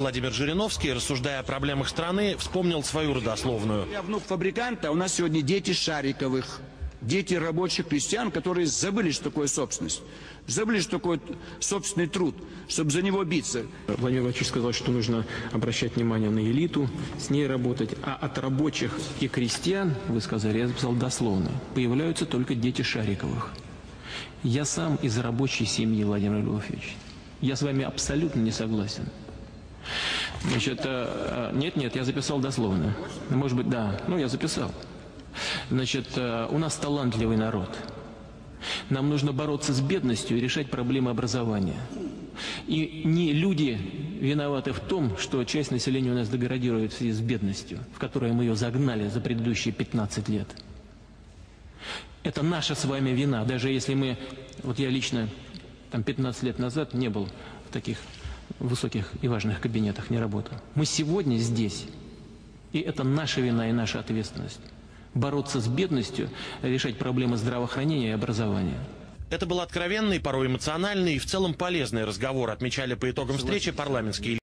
Владимир Жириновский, рассуждая о проблемах страны, вспомнил свою родословную. Я внук фабриканта, а у нас сегодня дети Шариковых, дети рабочих крестьян, которые забыли, что такое собственность, забыли, что такое собственный труд, чтобы за него биться. Владимир Владимирович сказал, что нужно обращать внимание на элиту, с ней работать. А от рабочих и крестьян, вы сказали, я записал дословно, появляются только дети Шариковых. Я сам из рабочей семьи, Владимир Львович. Я с вами абсолютно не согласен. Значит, э, э, нет, нет, я записал дословно. Может быть, да, ну я записал. Значит, э, у нас талантливый народ. Нам нужно бороться с бедностью и решать проблемы образования. И не люди виноваты в том, что часть населения у нас деградирует в связи с бедностью, в которую мы ее загнали за предыдущие 15 лет. Это наша с вами вина, даже если мы, вот я лично там 15 лет назад не был в таких высоких и важных кабинетах, не работал. Мы сегодня здесь, и это наша вина и наша ответственность. Бороться с бедностью, решать проблемы здравоохранения и образования. Это был откровенный, порой эмоциональный и в целом полезный разговор, отмечали по итогам встречи парламентские